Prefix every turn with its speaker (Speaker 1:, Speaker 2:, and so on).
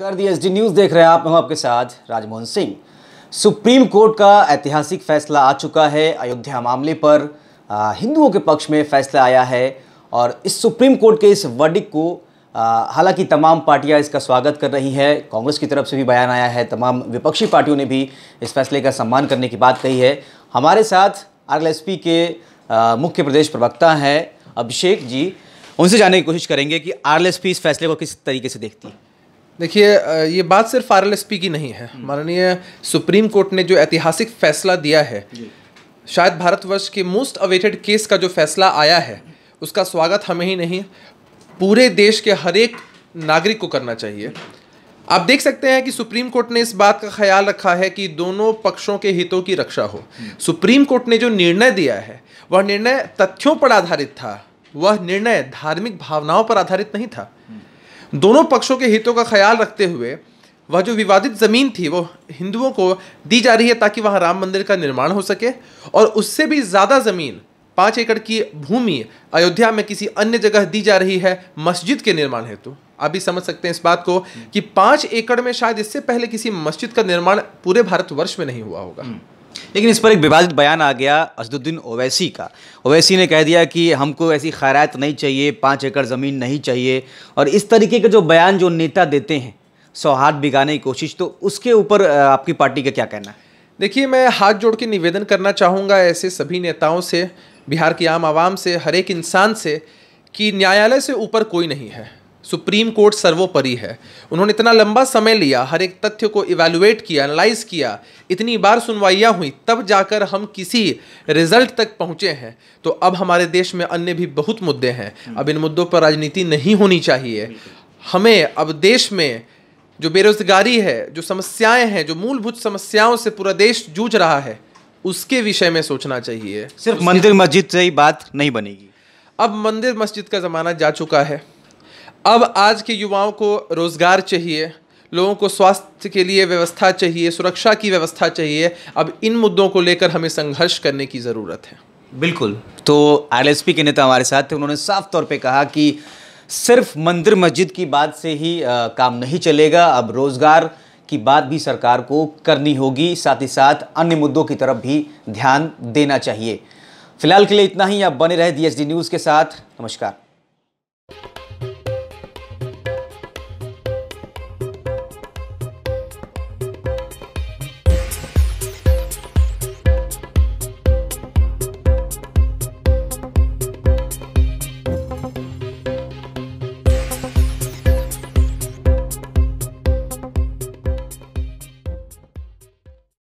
Speaker 1: नमस्कार दी S news, देख रहे हैं आप, मैं हूँ आपके साथ राजमोहन सिंह। सुप्रीम कोर्ट का ऐतिहासिक फैसला आ चुका है। अयोध्या मामले पर हिंदुओं के पक्ष में फैसला आया है और इस सुप्रीम कोर्ट के इस वर्डिक को हालाँकि तमाम पार्टियाँ इसका स्वागत कर रही है। कांग्रेस की तरफ़ से भी बयान आया है। तमाम विपक्षी पार्टियों ने भी इस फैसले का सम्मान करने की बात कही है। हमारे साथ आरएलएसपी के मुख्य प्रदेश प्रवक्ता हैं अभिषेक जी। उनसे जानने की कोशिश करेंगे कि आरएलएसपी इस फैसले को किस तरीके से देखती है।
Speaker 2: देखिए ये बात सिर्फ़ आर की नहीं है। माननीय सुप्रीम कोर्ट ने जो ऐतिहासिक फैसला दिया है शायद भारतवर्ष के मोस्ट अवेटेड केस का जो फैसला आया है उसका स्वागत हमें ही नहीं पूरे देश के हर एक नागरिक को करना चाहिए। आप देख सकते हैं कि सुप्रीम कोर्ट ने इस बात का ख्याल रखा है कि दोनों पक्षों के हितों की रक्षा हो। सुप्रीम कोर्ट ने जो निर्णय दिया है वह निर्णय तथ्यों पर आधारित था वह निर्णय धार्मिक भावनाओं पर आधारित नहीं था। दोनों पक्षों के हितों का ख्याल रखते हुए वह जो विवादित ज़मीन थी, वो हिंदुओं को दी जा रही है ताकि वहाँ राम मंदिर का निर्माण हो सके और उससे भी ज़्यादा ज़मीन पाँच एकड़ की भूमि अयोध्या में किसी अन्य जगह दी जा रही है मस्जिद के निर्माण हेतु आप भी समझ सकते हैं इस बात को कि पाँच एकड़ में शायद इससे पहले किसी मस्जिद का निर्माण पूरे भारतवर्ष में नहीं हुआ होगा हम्म।
Speaker 1: लेकिन इस पर एक विवादित बयान आ गया असदुद्दीन ओवैसी का। ओवैसी ने कह दिया कि हमको ऐसी खैरात नहीं चाहिए, पाँच एकड़ ज़मीन नहीं चाहिए और इस तरीके के जो बयान जो नेता देते हैं, सौहार्द बिगाने की कोशिश तो उसके ऊपर आपकी पार्टी का क्या कहना है?
Speaker 2: देखिए, मैं हाथ जोड़ के निवेदन करना चाहूँगा ऐसे सभी नेताओं से, बिहार की आम आवाम से, हर एक इंसान से कि न्यायालय से ऊपर कोई नहीं है। सुप्रीम कोर्ट सर्वोपरि है। उन्होंने इतना लंबा समय लिया हर एक तथ्य को इवेलुएट किया एनालाइज किया इतनी बार सुनवाइयाँ हुई तब जाकर हम किसी रिज़ल्ट तक पहुँचे हैं। तो अब हमारे देश में अन्य भी बहुत मुद्दे हैं। अब इन मुद्दों पर राजनीति नहीं होनी चाहिए। हमें अब देश में जो बेरोजगारी है जो समस्याएँ हैं जो मूलभूत समस्याओं से पूरा देश जूझ रहा है उसके विषय में सोचना चाहिए।
Speaker 1: सिर्फ़ मंदिर मस्जिद से ही बात नहीं बनेगी।
Speaker 2: अब मंदिर मस्जिद का ज़माना जा चुका है। अब आज के युवाओं को रोज़गार चाहिए लोगों को स्वास्थ्य के लिए व्यवस्था चाहिए सुरक्षा की व्यवस्था चाहिए अब इन मुद्दों को लेकर हमें संघर्ष करने की ज़रूरत है।
Speaker 1: बिल्कुल। तो आर के नेता हमारे साथ थे उन्होंने साफ़ तौर पे कहा कि सिर्फ़ मंदिर मस्जिद की बात से ही आ, काम नहीं चलेगा अब रोज़गार की बात भी सरकार को करनी होगी साथ ही साथ अन्य मुद्दों की तरफ़ भी ध्यान देना चाहिए। फ़िलहाल के लिए इतना ही आप बने रहे डी न्यूज़ के साथ। नमस्कार।